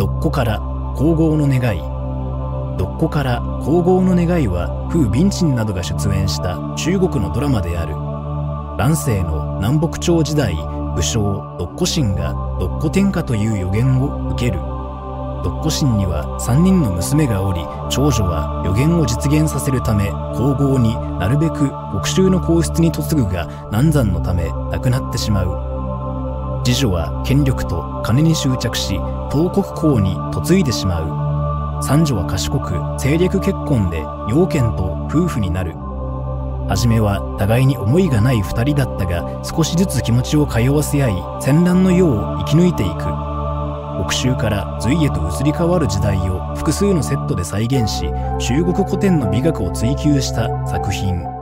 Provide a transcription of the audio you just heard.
独孤から皇后の願い。独孤から皇后の願いは風ビンチンなどが出演した中国のドラマである。乱世の南北朝時代武将独孤神が独孤天下という予言を受ける。独孤神には3人の娘がおり長女は予言を実現させるため皇后になるべく国衆の皇室に嫁ぐが難産のため亡くなってしまう。次女は権力と金に執着し東国公に嫁いでしまう。三女は賢く政略結婚で陽賢と夫婦になる。初めは互いに思いがない二人だったが少しずつ気持ちを通わせ合い戦乱の世を生き抜いていく。北州から隋へと移り変わる時代を複数のセットで再現し中国古典の美学を追求した作品。